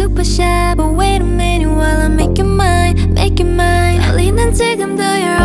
super shy But wait a minute while I make you mine, make your mind 달리는 지금도 you're